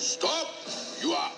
Stop! You are